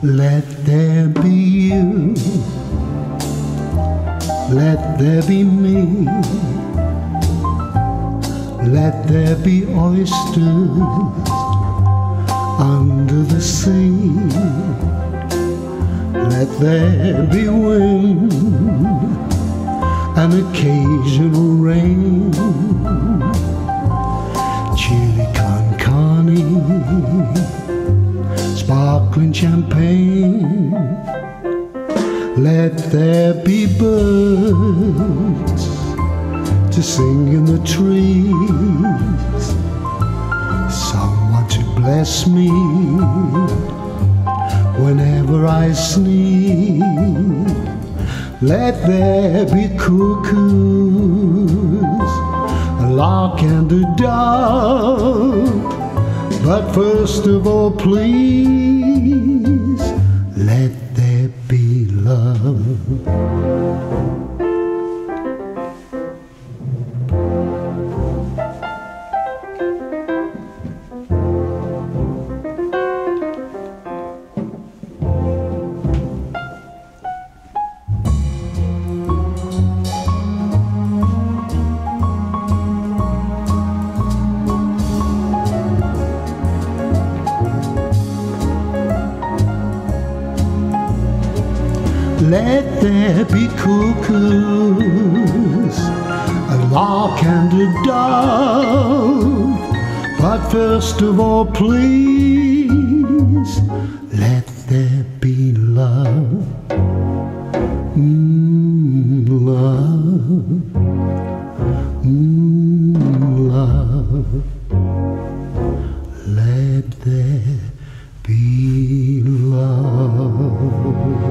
Let there be you. Let there be me. Let there be oysters under the sea. Let there be wind and occasional rain. Sparkling champagne. Let there be birds to sing in the trees. Someone to bless me whenever I sneeze. Let there be cuckoos, a lark and a dove. But first of all, please Let there be cuckoos, a lark and a dove. But first of all, please, let there be love. Mm, love. Mm, love. Let there be love.